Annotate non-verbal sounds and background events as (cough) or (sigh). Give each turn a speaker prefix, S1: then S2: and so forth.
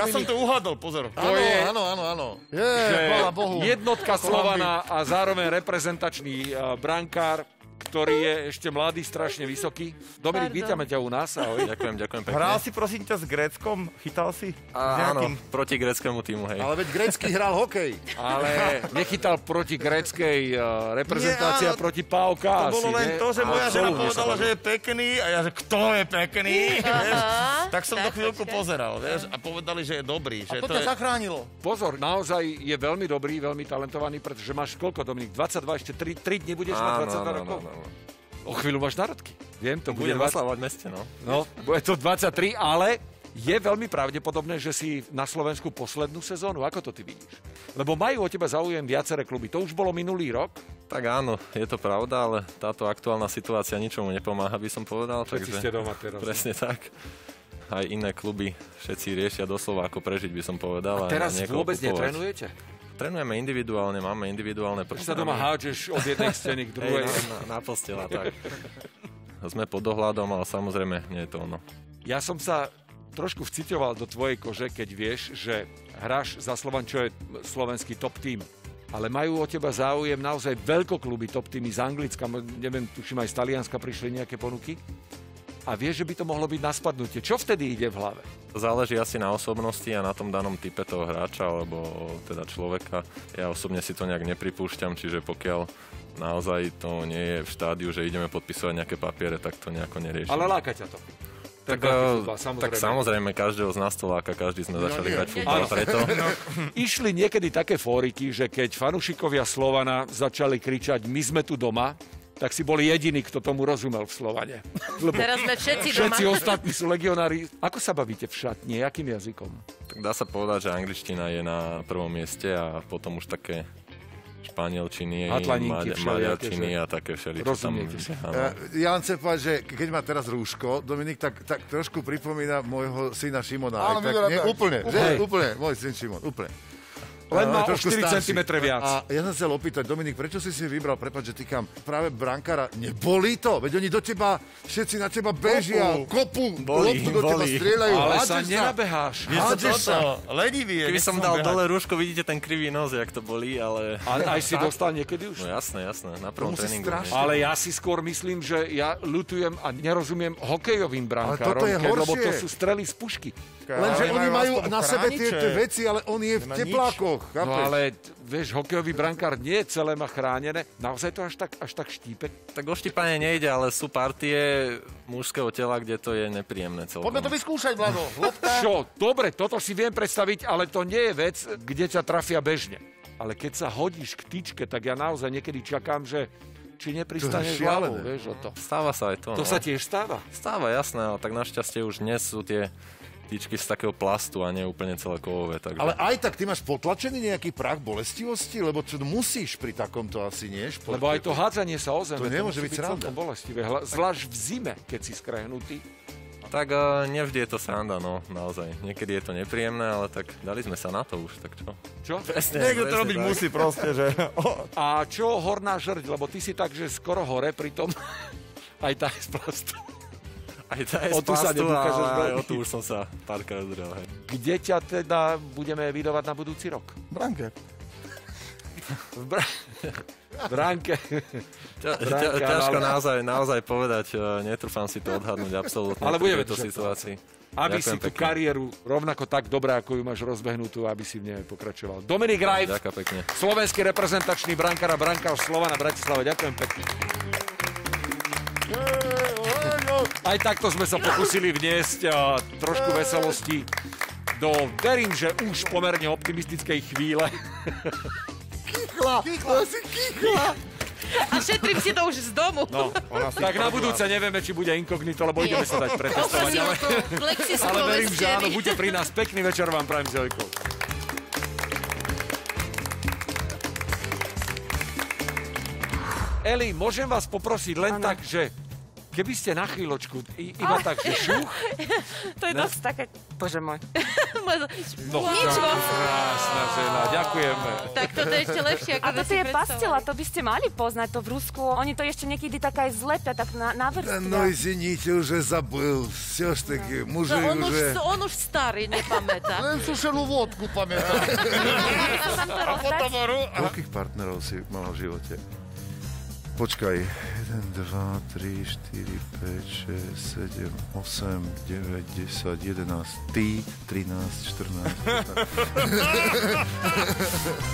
S1: Ja som to uhadol, pozor.
S2: Áno,
S3: je-
S2: áno, áno, áno. Je,
S3: že
S2: chvála Bohu.
S3: jednotka Slovana a zároveň reprezentačný uh, brankár, ktorý je ešte mladý, strašne vysoký. Dominik,
S4: Pardon.
S3: vítame ťa u nás. Ahoj. (laughs)
S5: Ďakujem, ďakujem pekne.
S1: Hral si prosím ťa s Gréckom? Chytal si?
S5: A, áno, proti greckému týmu, hej.
S2: Ale veď grécky hral hokej.
S3: Ale nechytal proti gréckej uh, reprezentácii
S1: Nie,
S3: a
S1: áno,
S3: proti PAOK
S1: To
S3: asi,
S1: bolo len
S3: nie?
S1: to, že moja žena povedala, že je pekný a ja, že kto je pekný? (laughs) Tak som to
S4: tak
S1: chvíľku
S4: počkaj.
S1: pozeral, vieš? A povedali, že je dobrý.
S2: A
S1: Že
S2: to
S1: to
S2: ťa
S1: je...
S2: zachránilo.
S3: Pozor, naozaj je veľmi dobrý, veľmi talentovaný, pretože máš koľko, Dominik? 22, ešte 3, 3 dní budeš mať 22 rokov? O chvíľu máš národky. Viem, to bude
S5: Budem
S3: 20,
S5: oslavovať meste, no.
S3: no, bude to 23, ale je veľmi pravdepodobné, že si na Slovensku poslednú sezónu. Ako to ty vidíš? Lebo majú o teba záujem viaceré kluby. To už bolo minulý rok.
S5: Tak áno, je to pravda, ale táto aktuálna situácia ničomu nepomáha, by som povedal.
S3: Všetci
S5: takže...
S3: ste doma teraz.
S5: Presne tak. Aj iné kluby všetci riešia doslova, ako prežiť, by som povedal.
S3: A teraz
S5: niekoho
S3: vôbec
S5: kupovať.
S3: netrenujete?
S5: Trénujeme individuálne, máme individuálne
S3: Že sa doma hádžeš od jednej scény k
S5: Hej,
S3: druhej.
S5: na, na, na postela, tak. Sme pod dohľadom, ale samozrejme nie je to ono.
S3: Ja som sa trošku vcitoval do tvojej kože, keď vieš, že hráš za Slovan, čo je slovenský top tým. Ale majú o teba záujem naozaj veľkokluby, top týmy z Anglicka, neviem, tuším aj z Talianska prišli nejaké ponuky. A vieš, že by to mohlo byť na spadnutie. Čo vtedy ide v hlave?
S5: Záleží asi na osobnosti a na tom danom type toho hráča alebo teda človeka. Ja osobne si to nejak nepripúšťam, čiže pokiaľ naozaj to nie je v štádiu, že ideme podpisovať nejaké papiere, tak to nejako neriešim.
S3: Ale láka ťa to.
S5: tak, eh,
S3: futbal, samozrejme.
S5: tak samozrejme, každého z nás to láka, každý sme začali
S2: nie.
S5: hrať futbal, preto (laughs)
S3: Išli niekedy také fóriky, že keď fanúšikovia Slovana začali kričať my sme tu doma, tak si boli jediný, kto tomu rozumel v Slovane. (laughs) Lebo
S4: Teraz sme všetci doma.
S3: všetci ostatní sú legionári. Ako sa bavíte v šatni? Jakým jazykom?
S5: tak dá sa povedať, že angličtina je na prvom mieste a potom už také španielčiny, maďa- maďarčiny
S3: že-
S5: a také všeličo
S3: Rozumiete sa.
S5: áno.
S2: Eh, Ja len chcem povedať, že keď má teraz rúško, Dominik, tak, tak trošku pripomína môjho syna Šimona.
S6: Áno,
S2: tak, nie,
S6: tak.
S2: úplne, že? Úplne, môj syn Šimon, úplne.
S3: Len má o
S2: trošku
S3: 4
S2: starší.
S3: cm viac.
S2: A ja som chcel opýtať, Dominik, prečo si si vybral, prepáč, že týkam práve brankára, neboli to? Veď oni do teba, všetci na teba bežia, kopu,
S5: Boli,
S2: loptu do teba
S5: boli.
S2: strieľajú,
S3: Ale sa nenabeháš.
S2: Hádžeš sa.
S1: Lenivý je.
S5: Keby som dal
S1: behať.
S5: dole rúško, vidíte ten krivý nos, jak to bolí, ale...
S3: A aj si (laughs) dostal niekedy
S5: No
S3: už?
S5: jasné, jasné, na prvom
S2: musí
S5: tréningu.
S3: Ale ja si skôr myslím, že ja lutujem a nerozumiem hokejovým brankárom,
S2: toto je
S3: keď- lebo to sú strely z pušky.
S2: Lenže
S1: Ale
S2: oni
S1: majú
S2: na sebe tie, veci, ale on je v
S1: Nemá
S2: teplákoch,
S3: No
S2: chápeš?
S3: ale, vieš, hokejový brankár nie je celé má chránené. Naozaj to až tak, až tak štípe?
S5: Tak o štípanie nejde, ale sú partie mužského tela, kde to je nepríjemné celkom.
S6: Poďme to vyskúšať, Vlado. Lopta.
S3: Čo? Dobre, toto si viem predstaviť, ale to nie je vec, kde ťa trafia bežne. Ale keď sa hodíš k tyčke, tak ja naozaj niekedy čakám, že či nepristaneš hlavou, vieš o to.
S5: Stáva sa aj to,
S3: To
S5: no.
S3: sa tiež stáva.
S5: Stáva, jasné, ale tak našťastie už dnes sú tie tyčky z takého plastu a nie úplne celé kovové. Takže...
S2: Ale aj tak, ty máš potlačený nejaký prach bolestivosti? Lebo čo musíš pri takomto asi, nie? Športe.
S3: Lebo aj to hádzanie sa o zem,
S2: To nemôže byť sranda.
S3: celkom bolestivé. Zvlášť v zime, keď si skrehnutý.
S5: Tak uh, nevždy je to sranda, no, naozaj. Niekedy je to nepríjemné, ale tak dali sme sa na to už, tak čo?
S3: Čo?
S1: Niekto to robiť musí proste, že... (laughs)
S3: A čo horná žrť? Lebo ty si tak, že skoro hore, pritom (laughs) aj tá je z plastu.
S5: Aj tá je
S3: O tu sa nedokážeš
S5: aj o tu už som sa párkrát zrel, hej.
S3: Kde ťa teda budeme vydovať na budúci rok?
S6: Branke.
S3: V br- bránke.
S5: Ťa, ťažko
S3: ale-
S5: naozaj, naozaj povedať, uh, netrúfam si to odhadnúť absolútne
S3: Ale budeme držať
S5: situácii.
S3: Aby
S5: Ďakujem
S3: si tú
S5: pekne.
S3: kariéru rovnako tak dobrá, ako ju máš rozbehnutú, aby si v nej pokračoval. Dominik Rajf, slovenský reprezentačný brankár a brankár Slovana Bratislava. Ďakujem pekne. Aj takto sme sa pokúsili vniesť trošku veselosti do, verím, že už pomerne optimistickej chvíle.
S6: Kichla. To si kichla.
S4: A šetrím si to už z domu.
S3: No, tak na budúce nevieme, či bude inkognito, lebo ideme sa dať pretestovať. Ale, ale verím, že áno, buďte pri nás. Pekný večer vám prajem s. Eli, môžem vás poprosiť len tak, že Keby ste na chvíľočku, i- iba tak, že šuch,
S7: To je dosť také... Bože môj. (laughs)
S3: no
S4: Nič moc.
S3: krásna žena, ďakujeme.
S4: Tak toto je ešte lepšie, ako
S7: A
S4: sme
S7: toto
S4: si
S7: je
S4: predstavovali.
S7: pastila, to by ste mali poznať, to v Rusku. Oni to ešte niekedy tak aj zlepia, tak na, na vrstvia.
S2: No извините, уже забыл. Все ж таки,
S4: No,
S2: мужик
S4: on, už,
S2: уже...
S4: on už starý, nepamätá.
S6: Len sušenú vodku pamätám.
S7: Chcem vám to rozdať.
S2: Koľkých partnerov si mal v živote? Počkaj. 1, 2, 3, 4, 5, 6, 7, 8, 9, 10, 11. Ty, 13, 14. (laughs)